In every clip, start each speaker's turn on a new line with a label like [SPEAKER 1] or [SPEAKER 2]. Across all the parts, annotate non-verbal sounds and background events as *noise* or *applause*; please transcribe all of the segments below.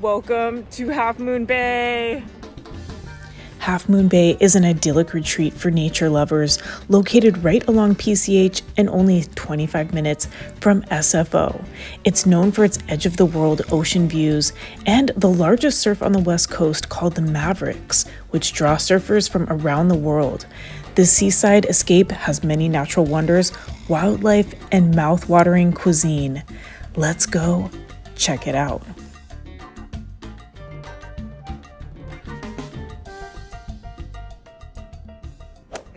[SPEAKER 1] Welcome to Half Moon Bay.
[SPEAKER 2] Half Moon Bay is an idyllic retreat for nature lovers located right along PCH and only 25 minutes from SFO. It's known for its edge of the world ocean views and the largest surf on the west coast called the Mavericks, which draw surfers from around the world. This seaside escape has many natural wonders, wildlife, and mouth-watering cuisine. Let's go check it out.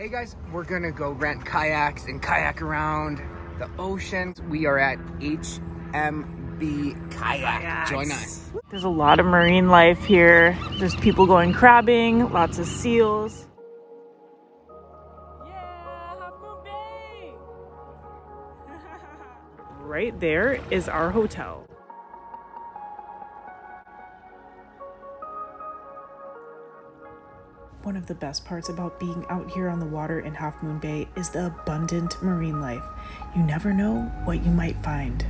[SPEAKER 3] Hey guys, we're gonna go rent kayaks and kayak around the ocean. We are at HMB Kayak.
[SPEAKER 1] Kayaks.
[SPEAKER 3] Join us.
[SPEAKER 1] There's a lot of marine life here. There's people going crabbing, lots of seals. Yeah, Half Moon Bay. right there is our hotel.
[SPEAKER 2] One of the best parts about being out here on the water in Half Moon Bay is the abundant marine life. You never know what you might find.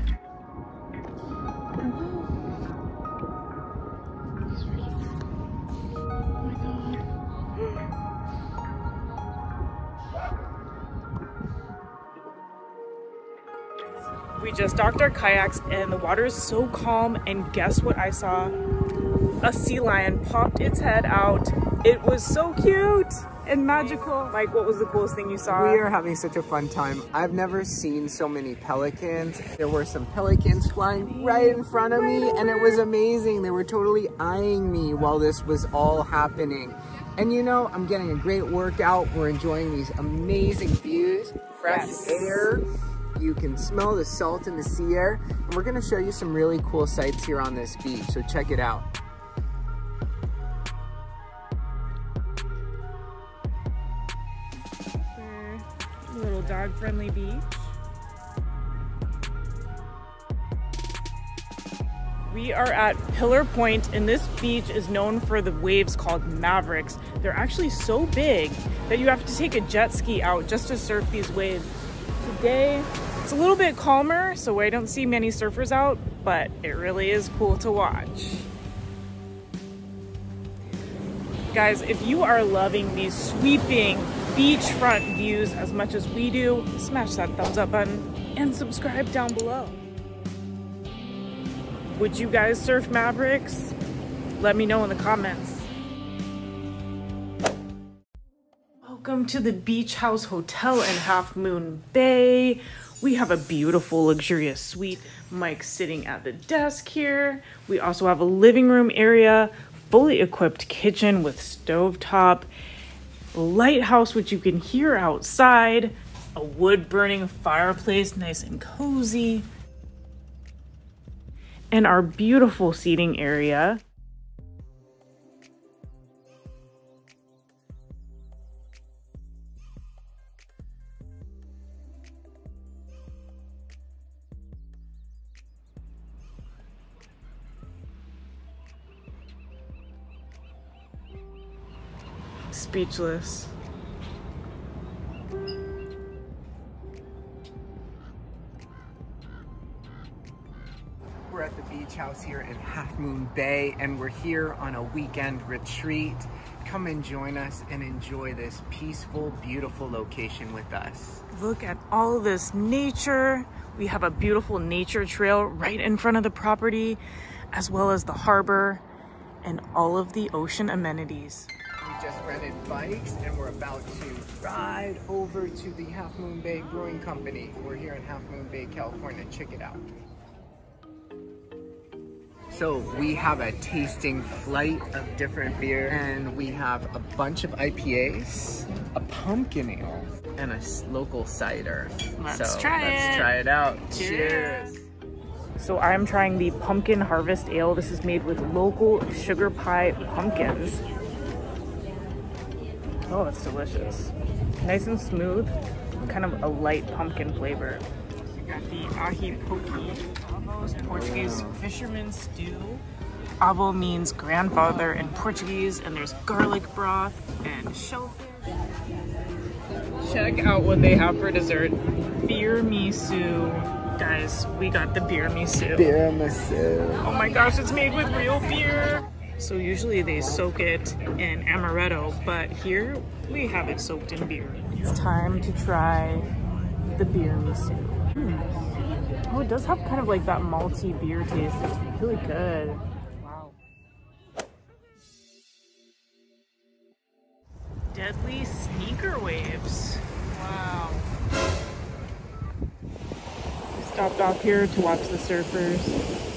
[SPEAKER 1] We just docked our kayaks and the water is so calm. And guess what I saw? A sea lion popped its head out. It was so cute and magical. Like, what was the coolest thing you saw?
[SPEAKER 3] We are having such a fun time. I've never seen so many pelicans. There were some pelicans flying right in front of me and it was amazing. They were totally eyeing me while this was all happening. And you know, I'm getting a great workout. We're enjoying these amazing views, fresh
[SPEAKER 1] Yes.
[SPEAKER 3] air. You can smell the salt in the sea air. And we're gonna show you some really cool sights here on this beach, so check it out.
[SPEAKER 1] A little dog friendly beach. We are at Pillar Point, and this beach is known for the waves called Mavericks. They're actually so big that you have to take a jet ski out just to surf these waves. Today, it's a little bit calmer, so I don't see many surfers out, but it really is cool to watch. Guys, if you are loving these sweeping beachfront views as much as we do, smash that thumbs up button and subscribe down below. Would you guys surf Mavericks? Let me know in the comments. Welcome to the Beach House Hotel in Half Moon Bay. We have a beautiful, luxurious suite. Mike's sitting at the desk here. We also have a living room area, fully equipped kitchen with stovetop, lighthouse, which you can hear outside, a wood burning fireplace, nice and cozy, and our beautiful seating area. Speechless.
[SPEAKER 3] We're at the beach house here in Half Moon Bay and we're here on a weekend retreat. Come and join us and enjoy this peaceful, beautiful location with us.
[SPEAKER 1] Look at all this nature. We have a beautiful nature trail right in front of the property, as well as the harbor and all of the ocean amenities.
[SPEAKER 3] We just rented bikes and we're about to ride over to the Half Moon Bay Brewing Company. We're here in Half Moon Bay, California. Check it out. So we have a tasting flight of different beer and we have a bunch of IPAs, a pumpkin ale, and a local cider.
[SPEAKER 1] Let's
[SPEAKER 3] so
[SPEAKER 1] try
[SPEAKER 3] let's
[SPEAKER 1] it.
[SPEAKER 3] try it out.
[SPEAKER 1] Cheers. So I'm trying the Pumpkin Harvest Ale. This is made with local sugar pie pumpkins. Oh, it's delicious. Nice and smooth, kind of a light pumpkin flavor. We got the ahi poki, Avo's Portuguese fisherman stew. Avo means grandfather in Portuguese, and there's garlic broth and shellfish. Check out what they have for dessert. Beeramisu Guys, we got the beeramisu.
[SPEAKER 3] Beer miso.
[SPEAKER 1] Oh my gosh, it's made with real beer. So usually they soak it in amaretto, but here we have it soaked in beer. It's time to try the beeramisu. Mm. Oh, it does have kind of like that malty beer taste. It's really good. Wow. Deadly sneaker waves. Wow. Stopped off here to watch the surfers.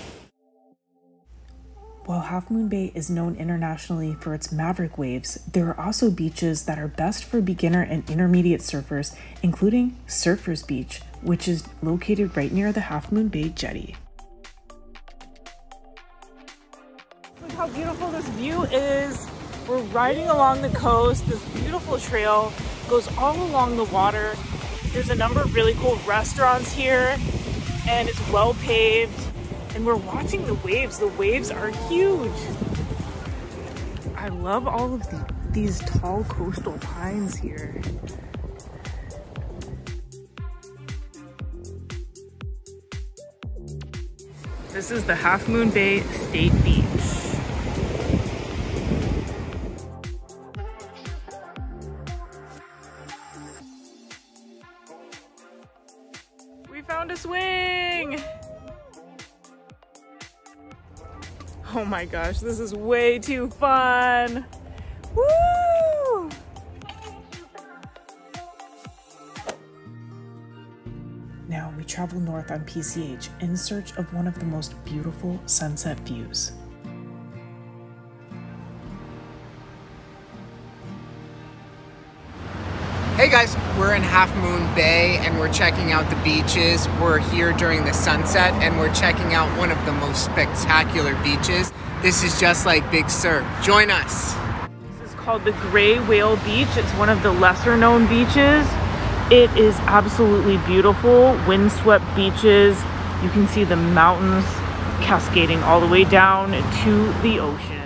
[SPEAKER 2] While Half Moon Bay is known internationally for its maverick waves, there are also beaches that are best for beginner and intermediate surfers, including Surfers Beach, which is located right near the Half Moon Bay jetty.
[SPEAKER 1] Look how beautiful this view is. We're riding along the coast. This beautiful trail goes all along the water. There's a number of really cool restaurants here and it's well paved and we're watching the waves. The waves are huge. I love all of the, these tall coastal pines here. This is the Half Moon Bay State Beach. My gosh, this is way too fun. Woo!
[SPEAKER 2] Now we travel north on PCH in search of one of the most beautiful sunset views.
[SPEAKER 3] Guys, we're in Half Moon Bay and we're checking out the beaches. We're here during the sunset and we're checking out one of the most spectacular beaches. This is just like Big Sur. Join us.
[SPEAKER 1] This is called the Gray Whale Beach. It's one of the lesser known beaches. It is absolutely beautiful, windswept beaches. You can see the mountains cascading all the way down to the ocean.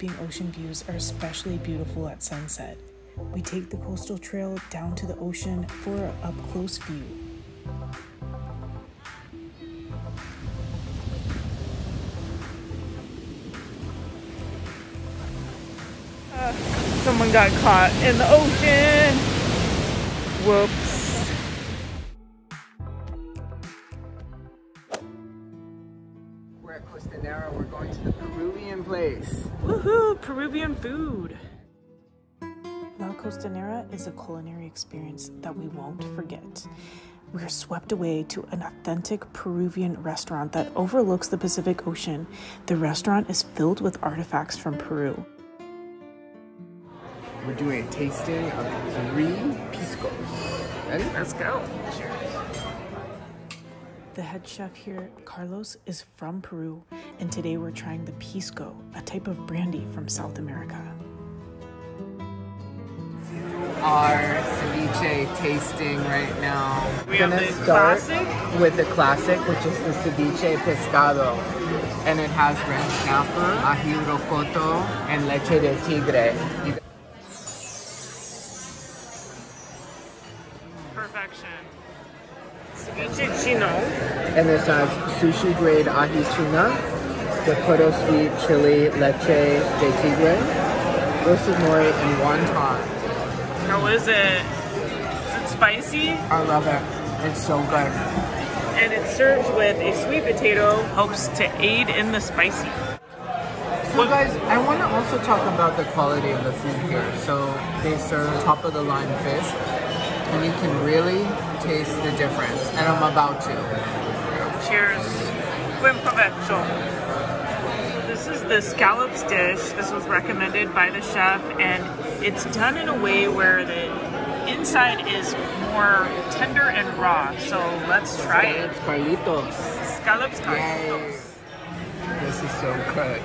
[SPEAKER 2] Sweeping ocean views are especially beautiful at sunset. We take the coastal trail down to the ocean for an up close view.
[SPEAKER 1] Uh, someone got caught in the ocean. Whoops.
[SPEAKER 3] Peruvian
[SPEAKER 1] food.
[SPEAKER 2] La Costanera is a culinary experience that we won't forget. We are swept away to an authentic Peruvian restaurant that overlooks the Pacific Ocean. The restaurant is filled with artifacts from Peru.
[SPEAKER 3] We're doing a tasting of three piscos. Ready?
[SPEAKER 1] Let's go.
[SPEAKER 2] The head chef here, Carlos, is from Peru, and today we're trying the pisco, a type of brandy from South America.
[SPEAKER 3] Our ceviche tasting right now.
[SPEAKER 1] We have
[SPEAKER 3] Gonna
[SPEAKER 1] the
[SPEAKER 3] start
[SPEAKER 1] classic.
[SPEAKER 3] with the classic, which is the ceviche pescado. And it has red snapper, ají rocoto, and leche de tigre. And this has sushi grade ahi tuna, rocoto sweet chili leche de tigre, roasted nori, and wonton.
[SPEAKER 1] How is it? Is it spicy?
[SPEAKER 3] I love it. It's so good.
[SPEAKER 1] And it's served with a sweet potato, helps to aid in the spicy.
[SPEAKER 3] So guys, I want to also talk about the quality of the food here. So they serve top of the line fish, and you can really taste the difference. And I'm about to.
[SPEAKER 1] Cheers. Buen provecho. This is the scallops dish. This was recommended by the chef, and it's done in a way where the inside is more tender and raw. So let's try it.
[SPEAKER 3] Carlitos.
[SPEAKER 1] Scallops Carlitos.
[SPEAKER 3] This is so good.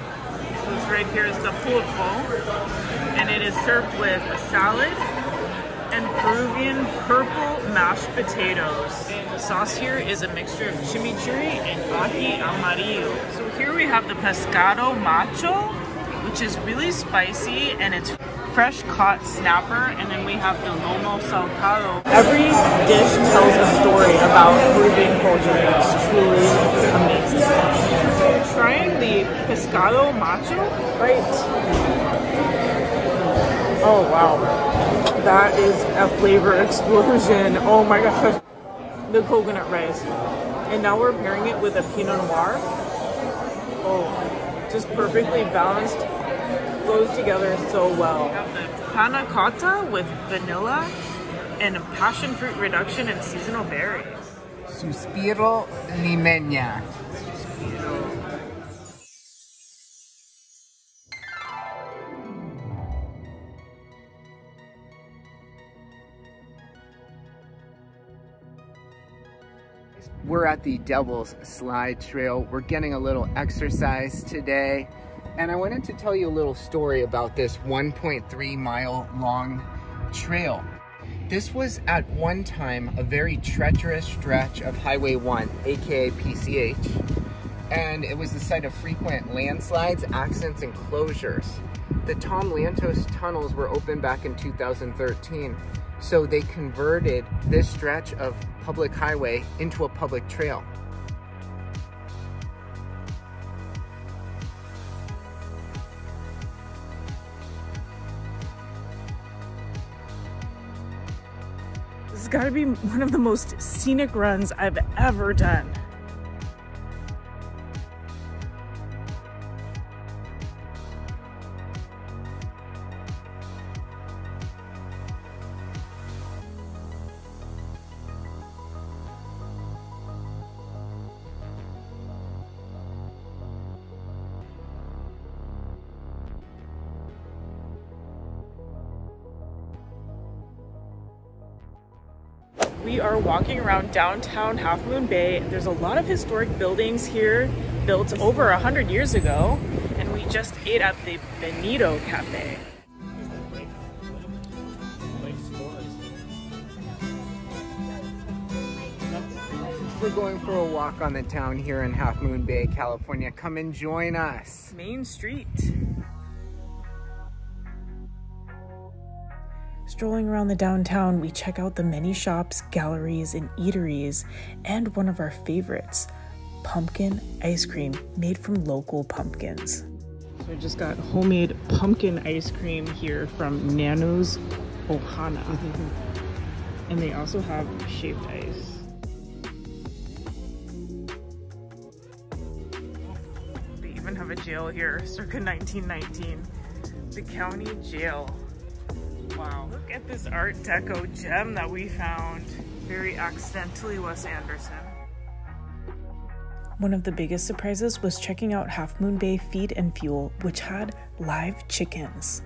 [SPEAKER 1] This right here is the pulpo, and it is served with a salad, and Peruvian purple mashed potatoes. The sauce here is a mixture of chimichurri and ají amarillo. So here we have the pescado macho, which is really spicy and it's fresh caught snapper, and then we have the lomo saltado. Every dish tells a story about Peruvian culture. It's truly amazing. Trying the pescado macho, right? Oh wow, that is a flavor explosion. Oh my gosh, the coconut rice. And now we're pairing it with a Pinot Noir. Oh, just perfectly balanced goes together so well. We have the panna cotta with vanilla and a passion fruit reduction and seasonal berries.
[SPEAKER 3] Suspiro limeña. We're at the Devil's Slide Trail. We're getting a little exercise today. And I wanted to tell you a little story about this 1.3 mile long trail. This was at one time a very treacherous stretch of Highway 1, aka PCH, and it was the site of frequent landslides, accidents, and closures. The Tom Lantos tunnels were opened back in 2013, so they converted this stretch of public highway into a public trail.
[SPEAKER 1] This has got to be one of the most scenic runs I've ever done. Around downtown Half Moon Bay. There's a lot of historic buildings here built over a hundred years ago, and we just ate at the Benito Cafe.
[SPEAKER 3] We're going for a walk on the town here in Half Moon Bay, California. Come and join us.
[SPEAKER 1] Main Street.
[SPEAKER 2] Strolling around the downtown, we check out the many shops, galleries, and eateries, and one of our favorites, pumpkin ice cream made from local pumpkins.
[SPEAKER 1] So I just got homemade pumpkin ice cream here from Nanu's Ohana. *laughs* and they also have shaved ice. They even have a jail here, circa 1919. The county jail. Wow, look at this Art Deco gem that we found. Very accidentally Wes Anderson.
[SPEAKER 2] One of the biggest surprises was checking out Half Moon Bay Feed and Fuel, which had live chickens.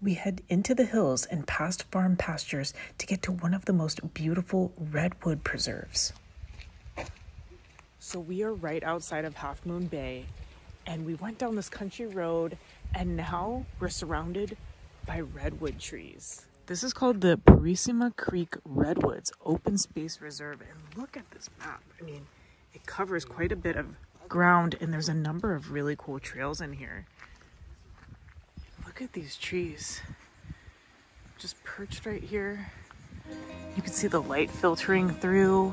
[SPEAKER 2] We head into the hills and past farm pastures to get to one of the most beautiful redwood preserves.
[SPEAKER 1] So we are right outside of Half Moon Bay, and we went down this country road, and now we're surrounded by redwood trees. This is called the Purisima Creek Redwoods Open Space Reserve, and look at this map. I mean, it covers quite a bit of ground, and there's a number of really cool trails in here. Look at these trees. Just perched right here. You can see the light filtering through.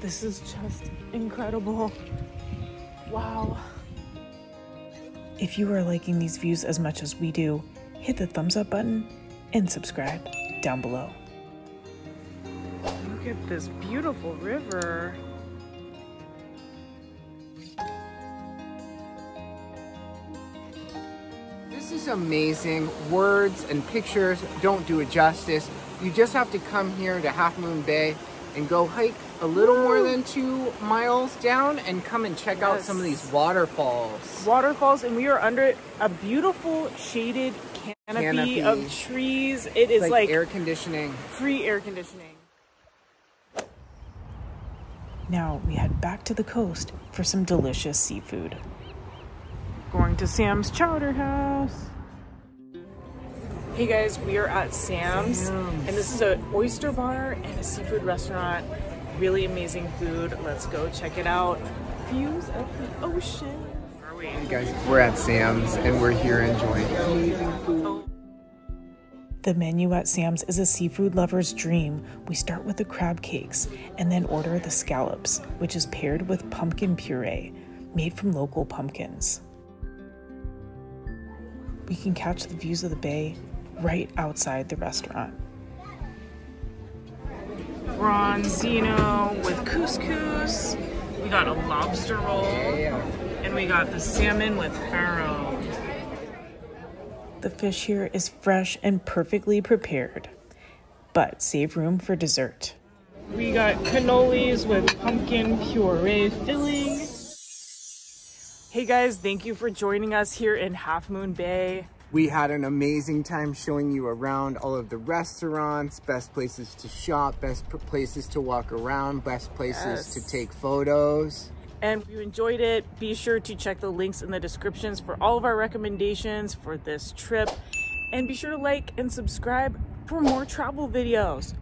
[SPEAKER 1] This is just incredible. Wow.
[SPEAKER 2] If you are liking these views as much as we do, hit the thumbs up button and subscribe down below.
[SPEAKER 1] Look at this beautiful river.
[SPEAKER 3] This is amazing. Words and pictures don't do it justice. You just have to come here to Half Moon Bay and go hike a little more than two miles down and come and check out some of these waterfalls.
[SPEAKER 1] Waterfalls, and we are under a beautiful shaded canopy,
[SPEAKER 3] Canopy.
[SPEAKER 1] of trees. It is
[SPEAKER 3] like,
[SPEAKER 1] like,
[SPEAKER 3] air conditioning.
[SPEAKER 1] free air conditioning.
[SPEAKER 2] Now we head back to the coast for some delicious seafood.
[SPEAKER 1] Going to Sam's Chowder House. Hey guys, we are at Sam's, Sam's. and this is an oyster bar and a seafood restaurant. Really amazing food. Let's go check it out. Views of the ocean.
[SPEAKER 3] Are Hey guys, we're at Sam's and we're here enjoying amazing food.
[SPEAKER 2] The menu at Sam's is a seafood lover's dream. We start with the crab cakes and then order the scallops, which is paired with pumpkin puree made from local pumpkins. We can catch the views of the bay right outside the restaurant.
[SPEAKER 1] Bronzino with couscous. We got a lobster roll. And we got the salmon with farro.
[SPEAKER 2] The fish here is fresh and perfectly prepared, but save room for dessert.
[SPEAKER 1] We got cannolis with pumpkin puree filling. Hey guys, thank you for joining us here in Half Moon Bay.
[SPEAKER 3] We had an amazing time showing you around all of the restaurants, best places to shop, best places to walk around, best places yes. to take photos.
[SPEAKER 1] And if you enjoyed it, be sure to check the links in the descriptions for all of our recommendations for this trip. And be sure to like and subscribe for more travel videos.